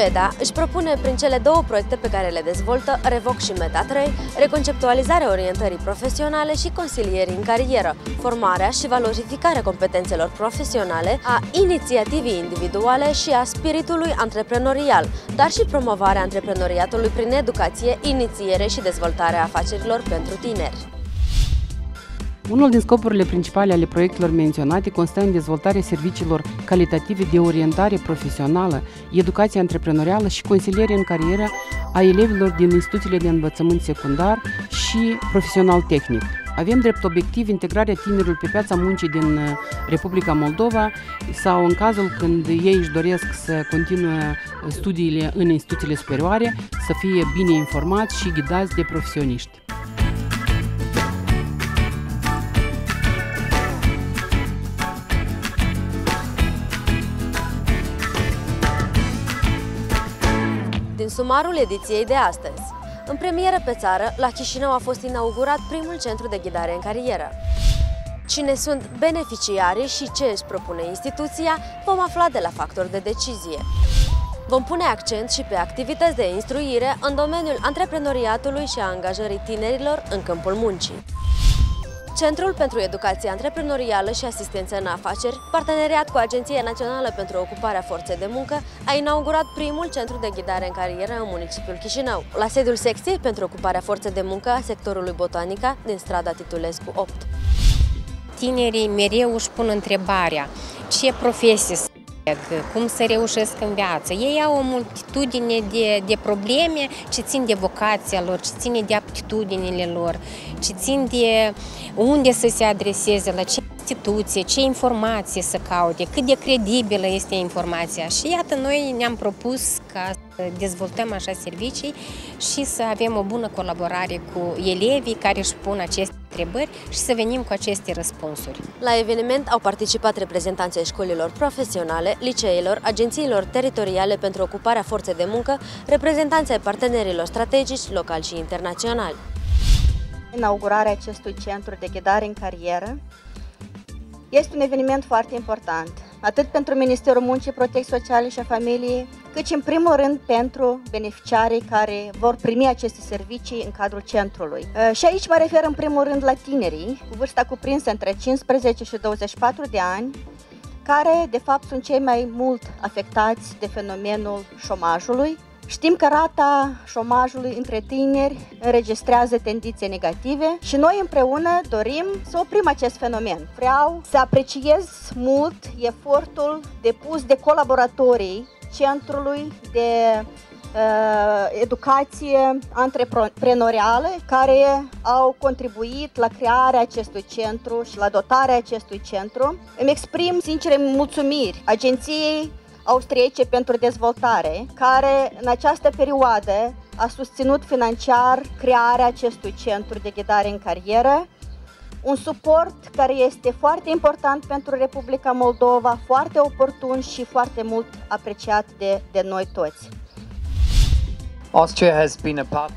CEDA își propune prin cele două proiecte pe care le dezvoltă, Revoc și Meta 3, reconceptualizarea orientării profesionale și consilierii în carieră, formarea și valorificarea competențelor profesionale, a inițiativii individuale și a spiritului antreprenorial, dar și promovarea antreprenoriatului prin educație, inițiere și dezvoltarea afacerilor pentru tineri. Unul din scopurile principale ale proiectelor menționate constă în dezvoltarea serviciilor calitative de orientare profesională, educație antreprenorială și consiliere în carieră a elevilor din instituțiile de învățământ secundar și profesional tehnic. Avem drept obiectiv integrarea tinerilor pe piața muncii din uh, Republica Moldova sau în cazul când ei își doresc să continue studiile în instituțiile superioare, să fie bine informați și ghidați de profesioniști. Sumarul ediției de astăzi. În premieră pe țară, la Chișinău a fost inaugurat primul centru de ghidare în carieră. Cine sunt beneficiarii și ce își propune instituția, vom afla de la factori de decizie. Vom pune accent și pe activități de instruire în domeniul antreprenoriatului și a angajării tinerilor în câmpul muncii. Centrul pentru Educație Antreprenorială și Asistență în Afaceri, parteneriat cu Agenția Națională pentru Ocuparea Forței de Muncă, a inaugurat primul centru de ghidare în carieră în municipiul Chișinău, la sediul secției pentru ocuparea forței de muncă a sectorului Botanica din strada Titulescu 8. Tinerii mereu își pun întrebarea ce profesie să cum să reușesc în viață. Ei au o multitudine de, de probleme ce țin de vocația lor, ce țin de aptitudinile lor, ce țin de unde să se adreseze, la ce instituție, ce informație să caute, cât de credibilă este informația. Și iată, noi ne-am propus ca să dezvoltăm așa servicii și să avem o bună colaborare cu elevii care își pun aceste întrebări și să venim cu aceste răspunsuri. La eveniment au participat reprezentanții școlilor profesionale, liceilor, agențiilor teritoriale pentru ocuparea forței de muncă, reprezentanții ai partenerilor strategici, locali și internaționali. Inaugurarea acestui centru de ghidare în carieră este un eveniment foarte important, atât pentru Ministerul Muncii, Protecției Sociale și a Familiei, cât și în primul rând pentru beneficiarii care vor primi aceste servicii în cadrul centrului. Uh, și aici mă refer în primul rând la tinerii, cu vârsta cuprinsă între 15 și 24 de ani, care de fapt sunt cei mai mult afectați de fenomenul șomajului, Știm că rata șomajului între tineri înregistrează tendințe negative și noi împreună dorim să oprim acest fenomen. Vreau să apreciez mult efortul depus de colaboratorii Centrului de uh, educație antreprenorială care au contribuit la crearea acestui centru și la dotarea acestui centru. Îmi exprim sincere mulțumiri agenției austriece pentru dezvoltare, care în această perioadă a susținut financiar crearea acestui centru de ghidare în carieră, un suport care este foarte important pentru Republica Moldova, foarte oportun și foarte mult apreciat de, de noi toți.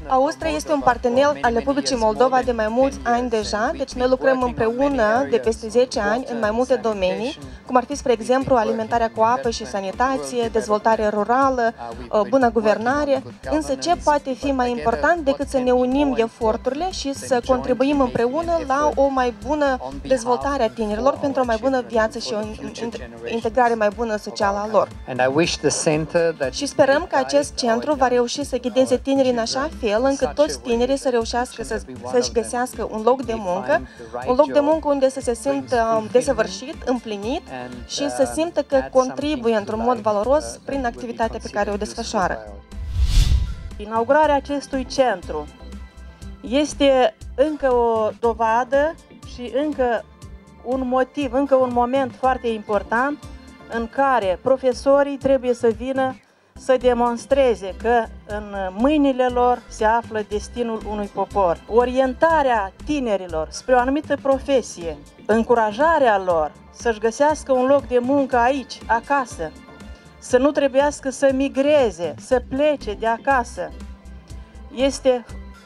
Austria este un partener al Republicii Moldova de mai mulți ani deja, deci noi lucrăm împreună de peste 10 ani în mai multe domenii, cum ar fi, spre exemplu, alimentarea cu apă și sanitație, dezvoltare rurală, uh, bună guvernare, însă ce poate fi mai important decât să ne unim eforturile și să contribuim împreună la o mai bună dezvoltare a tinerilor pentru o mai bună viață și o integrare mai bună socială a lor. Și sperăm că acest centru va reuși să ghideze tinerii în așa fel încât toți tinerii să reușească să, să-și găsească un loc de muncă, un loc de muncă unde să se simtă desăvârșit, împlinit și să simtă că contribuie într-un mod valoros prin activitatea pe care o desfășoară. Inaugurarea acestui centru este încă o dovadă și încă un motiv, încă un moment foarte important în care profesorii trebuie să vină să demonstreze că în mâinile lor se află destinul unui popor. Orientarea tinerilor spre o anumită profesie, încurajarea lor să-și găsească un loc de muncă aici, acasă, să nu trebuiască să migreze, să plece de acasă, este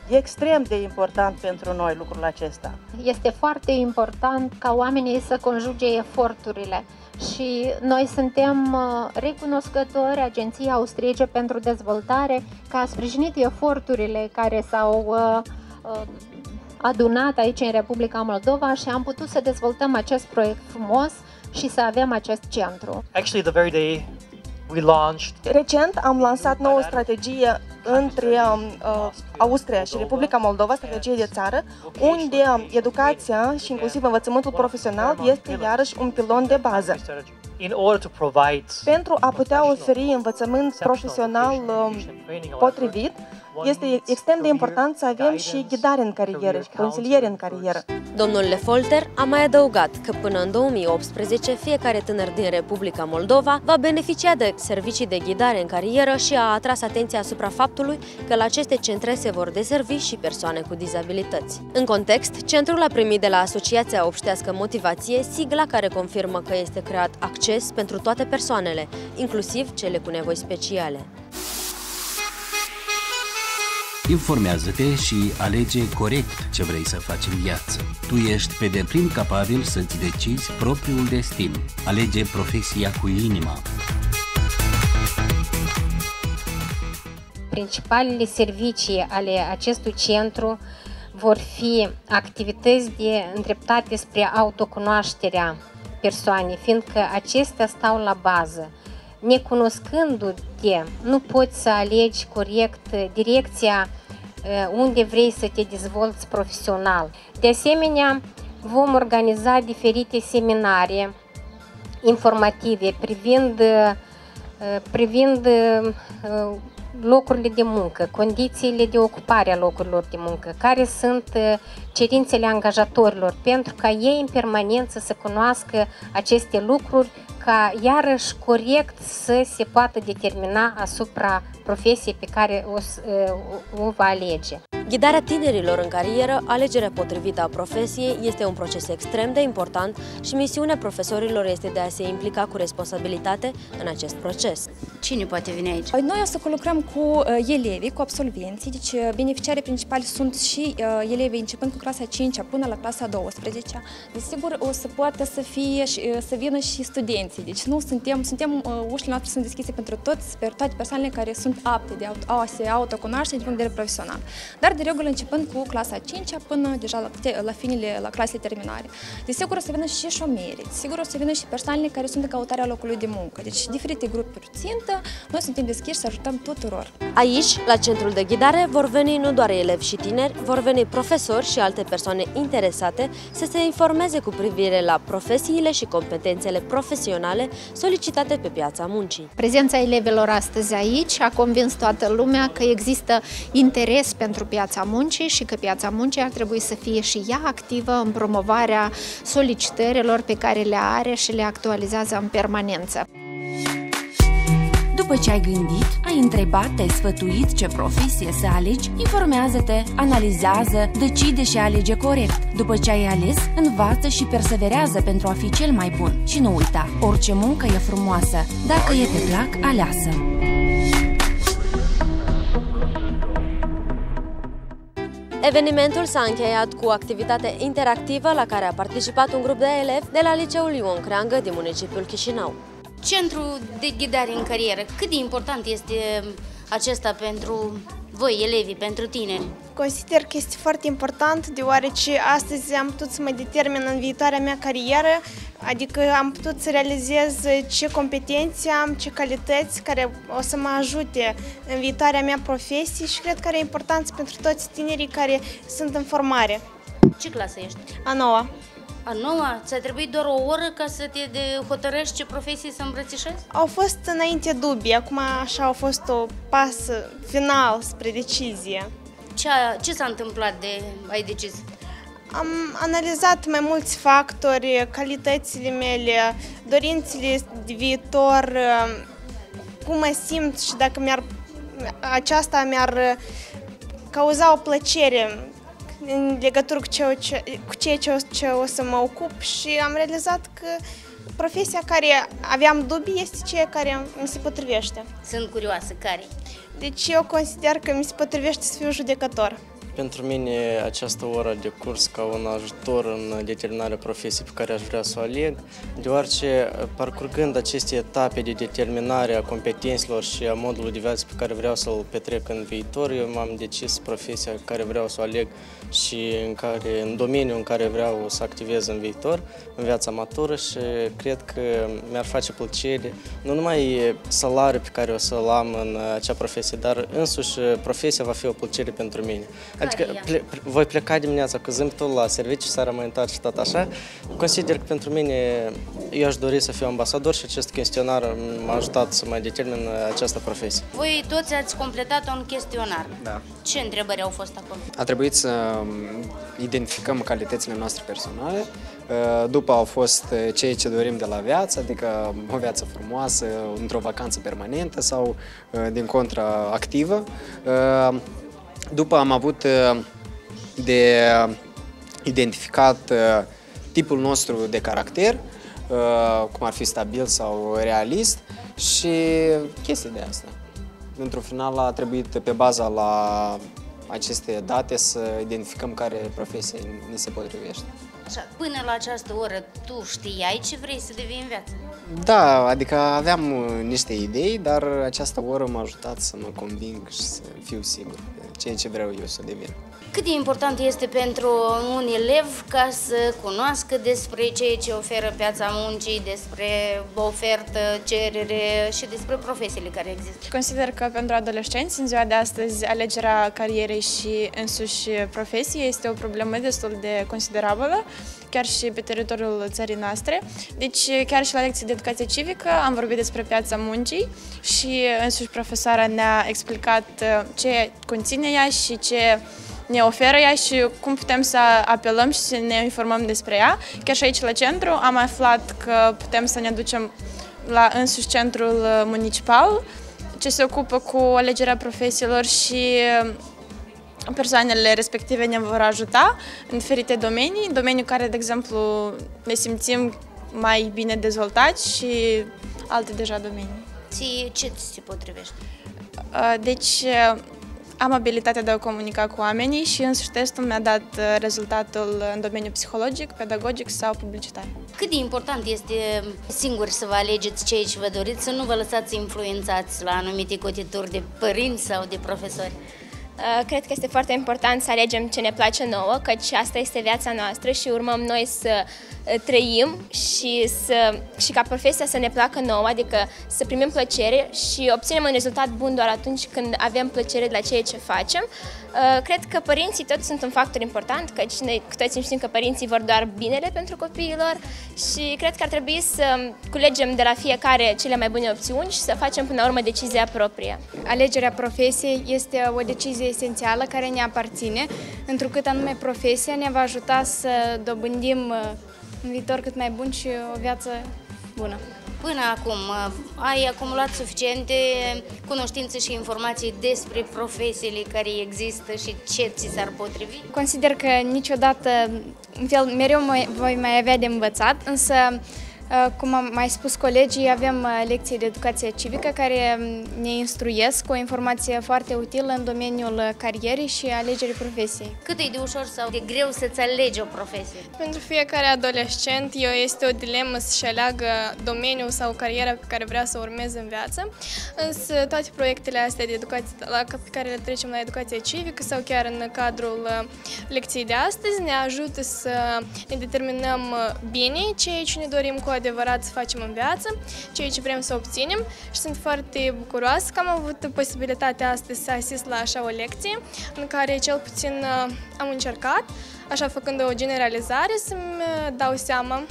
E extrem de important pentru noi lucrul acesta. Este foarte important ca oamenii să conjuge eforturile și noi suntem uh, recunoscători Agenției Austriece pentru Dezvoltare că a sprijinit eforturile care s-au uh, uh, adunat aici în Republica Moldova și am putut să dezvoltăm acest proiect frumos și să avem acest centru. Actually, the very day we launched Recent am lansat nouă strategie între um, uh, Austria și Republica Moldova, strategie de țară, unde educația și inclusiv învățământul profesional este iarăși un pilon de bază. in order to provide Pentru a putea oferi învățământ profesional um, potrivit, este extrem de important să avem și ghidare în carieră și consiliere în carieră. Domnul Lefolter a mai adăugat că până în 2018 fiecare tânăr din Republica Moldova va beneficia de servicii de ghidare în carieră și a atras atenția asupra faptului că la aceste centre se vor deservi și persoane cu dizabilități. În context, centrul a primit de la Asociația Obștească Motivație sigla care confirmă că este creat acces pentru toate persoanele, inclusiv cele cu nevoi speciale. Informează-te și alege corect ce vrei să faci în viață. Tu ești pe deplin capabil să-ți decizi propriul destin. Alege profesia cu inima. Principalele servicii ale acestui centru vor fi activități de îndreptate spre autocunoașterea persoanei, fiindcă acestea stau la bază. Necunoscându-te, nu poți să alegi corect direcția eh, unde vrei să te dezvolți profesional. De asemenea, vom organiza diferite seminarii informative privind, eh, privind eh, locurile de muncă, condițiile de ocupare a locurilor de muncă, care sunt eh, cerințele angajatorilor, pentru ca ei în permanență să cunoască aceste lucruri, ca iarăși corect să se poată determina asupra profesiei pe care o, s- eh, o, o va alege. Ghidarea tinerilor în carieră, alegerea potrivită a profesiei, este un proces extrem de important și misiunea profesorilor este de a se implica cu responsabilitate în acest proces. Cine poate veni aici? Noi o să lucrăm cu uh, elevii, cu absolvenții, deci uh, beneficiarii principali sunt și uh, elevii începând cu clasa 5 până la clasa 12. Desigur, o să poată să fie și, uh, să vină și studenții. Deci nu suntem, suntem uh, ușile noastre sunt deschise pentru toți, pentru toate persoanele care sunt apte de a, a se autocunoaște din punct de vedere profesional. Dar de regulă începând cu clasa 5 până deja la, câte- la finele, la clasele terminare. Desigur o să vină și șomeri, sigur o să vină și persoanele care sunt în căutarea locului de muncă. Deci diferite grupuri țintă, noi suntem deschiși să ajutăm tuturor. Aici, la centrul de ghidare, vor veni nu doar elevi și tineri, vor veni profesori și alte persoane interesate să se informeze cu privire la profesiile și competențele profesionale solicitate pe piața muncii. Prezența elevilor astăzi aici a convins toată lumea că există interes pentru piața muncii și că piața muncii ar trebui să fie și ea activă în promovarea solicitărilor pe care le are și le actualizează în permanență. După ce ai gândit, ai întrebat, te-ai sfătuit ce profesie să alegi, informează-te, analizează, decide și alege corect. După ce ai ales, învață și perseverează pentru a fi cel mai bun. Și nu uita, orice muncă e frumoasă, dacă e pe plac aleasă. Evenimentul s-a încheiat cu o activitate interactivă la care a participat un grup de elevi de la Liceul Ion Creangă din municipiul Chișinău. Centrul de ghidare în carieră, cât de important este acesta pentru voi, elevii, pentru tineri? Consider că este foarte important, deoarece astăzi am putut să mă determin în viitoarea mea carieră, adică am putut să realizez ce competențe am, ce calități care o să mă ajute în viitoarea mea profesie și cred că are importanță pentru toți tinerii care sunt în formare. Ce clasă ești? A noua. A noua? Ți-a trebuit doar o oră ca să te de hotărăști ce profesie să îmbrățișezi? Au fost înainte dubii, acum așa a fost o pas final spre decizie. Ce, ce s-a întâmplat de ai decis? Am analizat mai mulți factori, calitățile mele, dorințele de viitor, cum mă simt și dacă mi-ar, aceasta mi-ar cauza o plăcere în legătură cu, ce, cu ceea ce o, ce o să mă ocup și am realizat că profesia care aveam dubii este ceea care mi se potrivește. Sunt curioasă, care? Deci eu consider că mi se potrivește să fiu judecător. Pentru mine această oră de curs ca un ajutor în determinarea profesiei pe care aș vrea să o aleg, deoarece parcurgând aceste etape de determinare a competențelor și a modului de viață pe care vreau să-l petrec în viitor, eu m-am decis profesia pe care vreau să o aleg și în, care, în domeniul în care vreau să activez în viitor, în viața matură și cred că mi-ar face plăcere nu numai salariul pe care o să-l am în acea profesie, dar însuși profesia va fi o plăcere pentru mine. Adică ple, voi pleca dimineața cu zâmbetul la serviciu, seara mă întoarce și tot așa. Consider că pentru mine eu aș dori să fiu ambasador și acest chestionar m-a ajutat să mai determin această profesie. Voi toți ați completat un chestionar. Da. Ce întrebări au fost acolo? A trebuit să identificăm calitățile noastre personale, după au fost ceea ce dorim de la viață, adică o viață frumoasă, într-o vacanță permanentă sau din contra activă. După am avut de identificat tipul nostru de caracter, cum ar fi stabil sau realist și chestii de asta. Într-un final a trebuit pe baza la aceste date să identificăm care profesie ni se potrivește. Așa, până la această oră tu știai ce vrei să devii în viață? Da, adică aveam niște idei, dar această oră m-a ajutat să mă conving și să fiu sigur de ceea ce vreau eu să devin. Cât de important este pentru un elev ca să cunoască despre ceea ce oferă piața muncii, despre ofertă, cerere și despre profesiile care există? Consider că pentru adolescenți, în ziua de astăzi, alegerea carierei și însuși profesiei este o problemă destul de considerabilă, chiar și pe teritoriul țării noastre. Deci, chiar și la lecții de educație civică am vorbit despre piața muncii și însuși profesoara ne-a explicat ce conține ea și ce ne oferă ea și cum putem să apelăm și să ne informăm despre ea. Chiar și aici la centru am aflat că putem să ne ducem la însuși centrul municipal ce se ocupă cu alegerea profesiilor și persoanele respective ne vor ajuta în diferite domenii, domeniul care, de exemplu, ne simțim mai bine dezvoltați și alte deja domenii. Ție ce ți se potrivește? Deci, am abilitatea de a comunica cu oamenii și însuși testul mi-a dat rezultatul în domeniul psihologic, pedagogic sau publicitar. Cât de important este singur să vă alegeți ceea ce vă doriți, să nu vă lăsați influențați la anumite cotituri de părinți sau de profesori? Cred că este foarte important să alegem ce ne place nouă, căci asta este viața noastră și urmăm noi să trăim și, să, și ca profesia să ne placă nouă, adică să primim plăcere și obținem un rezultat bun doar atunci când avem plăcere de la ceea ce facem. Cred că părinții tot sunt un factor important, căci noi cu toții știm că părinții vor doar binele pentru copiilor și cred că ar trebui să culegem de la fiecare cele mai bune opțiuni și să facem până la urmă decizia proprie. Alegerea profesiei este o decizie esențială care ne aparține, întrucât anume profesia ne va ajuta să dobândim un viitor cât mai bun și o viață bună. Până acum, ai acumulat suficiente cunoștințe și informații despre profesiile care există și ce ți s-ar potrivi? Consider că niciodată, în fel, mereu voi mai avea de învățat, însă cum am mai spus colegii, avem lecții de educație civică care ne instruiesc cu o informație foarte utilă în domeniul carierei și alegerii profesiei. Cât e de ușor sau de greu să-ți alegi o profesie? Pentru fiecare adolescent este o dilemă să-și aleagă domeniul sau cariera pe care vrea să urmeze în viață, însă toate proiectele astea de educație, la, pe care le trecem la educație civică sau chiar în cadrul lecției de astăzi ne ajută să ne determinăm bine ceea ce ne dorim cu adevărat să facem în viață, ceea ce vrem să obținem și sunt foarte bucuroasă că am avut posibilitatea astăzi să asist la așa o lecție în care cel puțin am încercat, așa făcând o generalizare, să-mi dau seama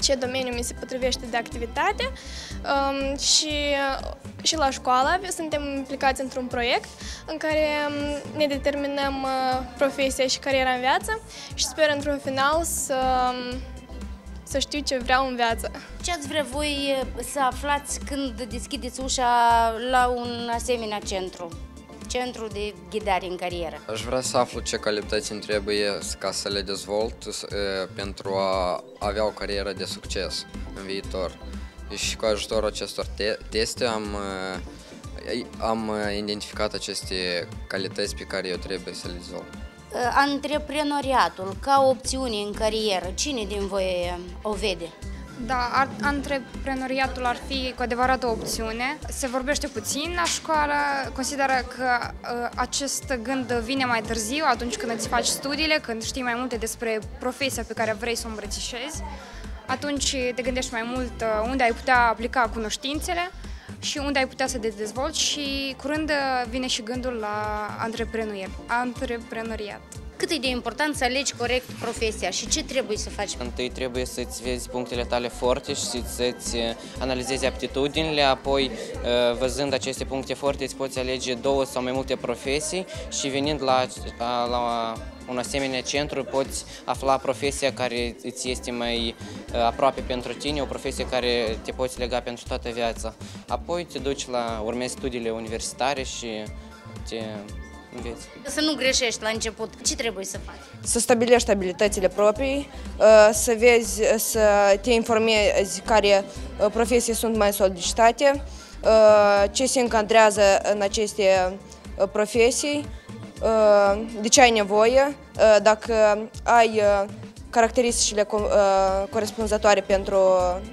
ce domeniu mi se potrivește de activitate um, și, și la școală. Suntem implicați într-un proiect în care ne determinăm profesia și cariera în viață și sper într-un final să să știu ce vreau în viață. Ce ați vrea voi să aflați când deschideți ușa la un asemenea centru? Centru de ghidare în carieră. Aș vrea să aflu ce calități îmi trebuie ca să le dezvolt pentru a avea o carieră de succes în viitor. Și cu ajutorul acestor te teste am am identificat aceste calități pe care eu trebuie să le dezvolt. Antreprenoriatul ca opțiune în carieră, cine din voi o vede? Da, antreprenoriatul ar fi cu adevărat o opțiune. Se vorbește puțin la școală, consideră că uh, acest gând vine mai târziu, atunci când îți faci studiile, când știi mai multe despre profesia pe care vrei să o îmbrățișezi. Atunci te gândești mai mult uh, unde ai putea aplica cunoștințele și unde ai putea să te dezvolți și curând vine și gândul la antreprenoriat. Cât e de important să alegi corect profesia și ce trebuie să faci? Întâi trebuie să-ți vezi punctele tale forte și să-ți analizezi aptitudinile, apoi văzând aceste puncte forte îți poți alege două sau mai multe profesii și venind la, la un asemenea centru poți afla profesia care îți este mai aproape pentru tine, o profesie care te poți lega pentru toată viața. Apoi te duci la, urmezi studiile universitare și te înveți. Să nu greșești la început. Ce trebuie să faci? Să stabilești abilitățile proprii, să vezi, să te informezi care profesii sunt mai solicitate, ce se încadrează în aceste profesii, de ce ai nevoie, dacă ai caracteristicile corespunzătoare pentru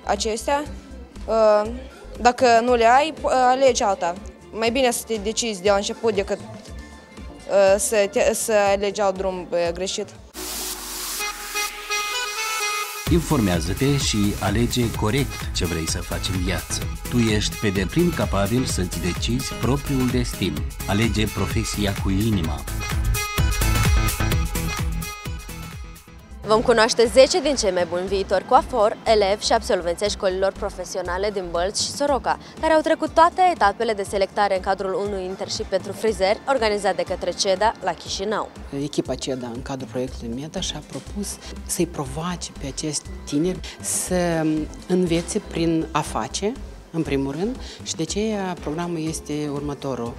acestea. Dacă nu le ai, alegi alta. Mai bine să te decizi de la început decât să, te, să alegi alt drum greșit. Informează-te și alege corect ce vrei să faci în viață. Tu ești pe deplin capabil să-ți decizi propriul destin. Alege profesia cu inima. Vom cunoaște 10 din cei mai buni viitori coafor, elevi și absolvenții școlilor profesionale din Bălți și Soroca, care au trecut toate etapele de selectare în cadrul unui internship pentru frizeri organizat de către CEDA la Chișinău. Echipa CEDA, în cadrul proiectului META, și-a propus să-i provoace pe acești tineri să învețe prin a face, în primul rând, și de aceea programul este următorul.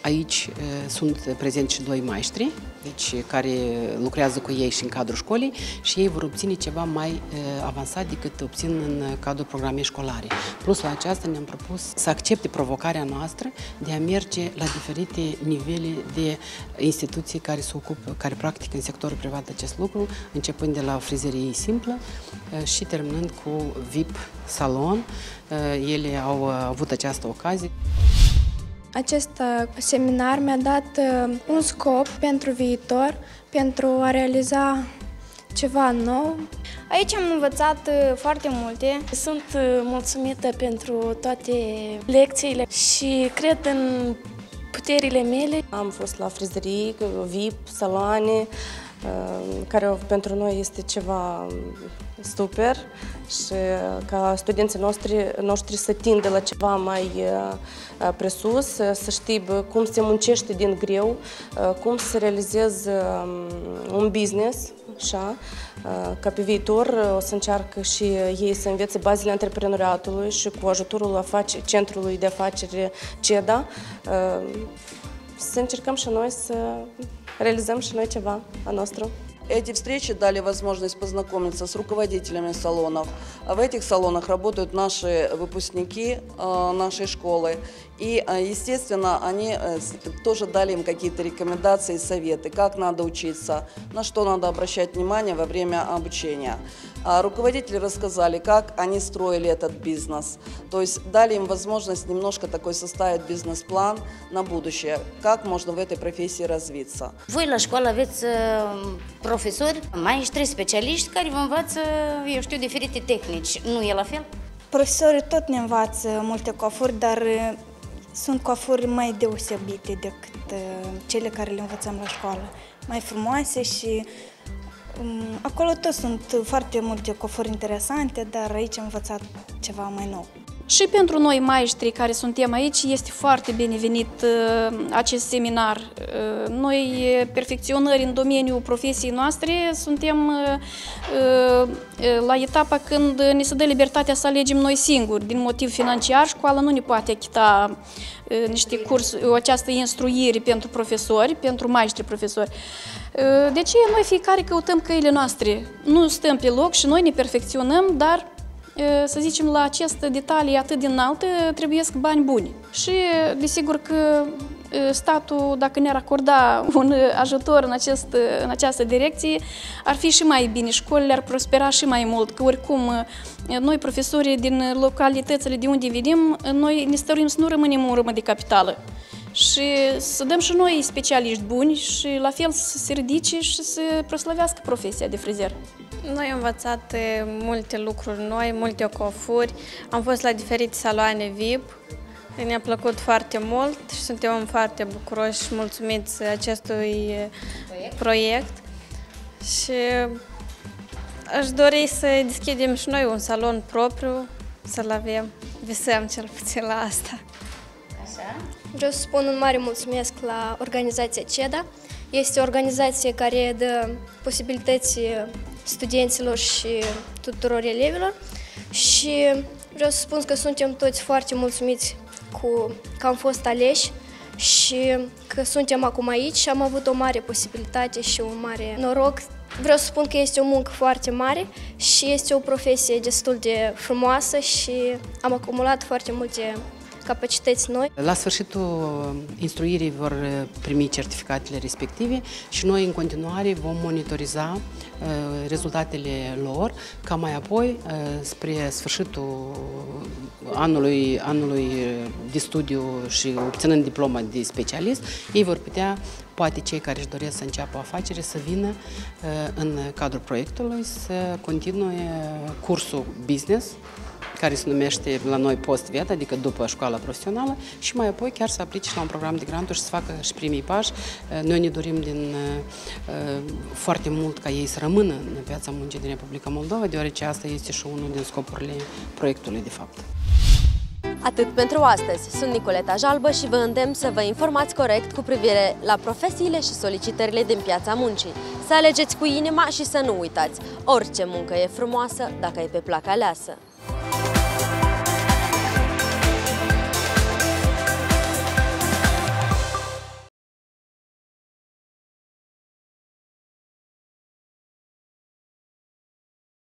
Aici sunt prezenți și doi maestri, deci, care lucrează cu ei și în cadrul școlii și ei vor obține ceva mai avansat decât obțin în cadrul programei școlare. Plus la aceasta ne-am propus să accepte provocarea noastră de a merge la diferite nivele de instituții care se ocupă, care practică în sectorul privat acest lucru, începând de la o frizerie simplă și terminând cu VIP salon. Ele au avut această ocazie. Acest seminar mi-a dat un scop pentru viitor, pentru a realiza ceva nou. Aici am învățat foarte multe. Sunt mulțumită pentru toate lecțiile și cred în puterile mele. Am fost la frizerii, VIP, saloane, care pentru noi este ceva super și ca studenții noștri, noștri să tindă la ceva mai presus, să știi cum se muncește din greu, cum să realizeze un business, așa, ca pe viitor o să încearcă și ei să învețe bazele antreprenoriatului și cu ajutorul afaceri, centrului de afaceri CEDA, să încercăm și noi să реализуем ceva a nostru. Эти встречи дали возможность познакомиться с руководителями салонов. В этих салонах работают наши выпускники нашей школы. И, естественно, они тоже дали им какие-то рекомендации, советы, как надо учиться, на что надо обращать внимание во время обучения. А руководители рассказали, как они строили этот бизнес. То есть дали им возможность немножко такой составить бизнес-план на будущее, как можно в этой профессии развиться. Voi la școală aveți profesori, maestri, specialiști care vă învață, eu știu, diferite tehnici. Nu e la fel? Profesorii tot ne învață multe coafuri, dar sunt coafuri mai deosebite decât cele care le învățăm la școală. Mai frumoase și Acolo tot sunt foarte multe cofuri interesante, dar aici am învățat ceva mai nou. Și pentru noi maestri care suntem aici este foarte binevenit uh, acest seminar. Uh, noi, perfecționări în domeniul profesiei noastre, suntem uh, la etapa când ne se dă libertatea să alegem noi singuri. Din motiv financiar, școala nu ne poate achita niște curs, această instruire pentru profesori, pentru maestri profesori. De ce noi fiecare căutăm căile noastre? Nu stăm pe loc și noi ne perfecționăm, dar să zicem, la acest detalii atât de înalte, trebuie bani buni. Și, desigur că statul, dacă ne-ar acorda un ajutor în, acest, în această direcție, ar fi și mai bine, școlile ar prospera și mai mult, că oricum noi, profesorii din localitățile de unde venim, noi ne stăruim să nu rămânem în urmă de capitală și să dăm și noi specialiști buni și la fel să se ridice și să proslăvească profesia de frizer. Noi am învățat multe lucruri noi, multe cofuri, am fost la diferite saloane VIP, ne-a plăcut foarte mult și suntem foarte bucuroși și mulțumiți acestui proiect, proiect. și aș dori să deschidem și noi un salon propriu, să-l avem. Visăm cel puțin la asta. Așa? Vreau să spun un mare mulțumesc la organizația CEDA. Este o organizație care dă posibilități studenților și tuturor elevilor și vreau să spun că suntem toți foarte mulțumiți cu că am fost aleși și că suntem acum aici și am avut o mare posibilitate și un mare noroc. Vreau să spun că este o muncă foarte mare și este o profesie destul de frumoasă și am acumulat foarte multe capacități noi. La sfârșitul instruirii vor primi certificatele respective și noi în continuare vom monitoriza uh, rezultatele lor, ca mai apoi, uh, spre sfârșitul anului, anului de studiu și obținând diploma de specialist, ei vor putea poate cei care își doresc să înceapă o afacere să vină uh, în cadrul proiectului, să continue cursul business, care se numește la noi post-vet, adică după școala profesională și mai apoi chiar să aplice la un program de granturi și să facă și primii pași. Noi ne dorim din foarte mult ca ei să rămână în piața muncii din Republica Moldova, deoarece asta este și unul din scopurile proiectului, de fapt. Atât pentru astăzi. Sunt Nicoleta Jalbă și vă îndemn să vă informați corect cu privire la profesiile și solicitările din piața muncii. Să alegeți cu inima și să nu uitați, orice muncă e frumoasă dacă e pe placa aleasă.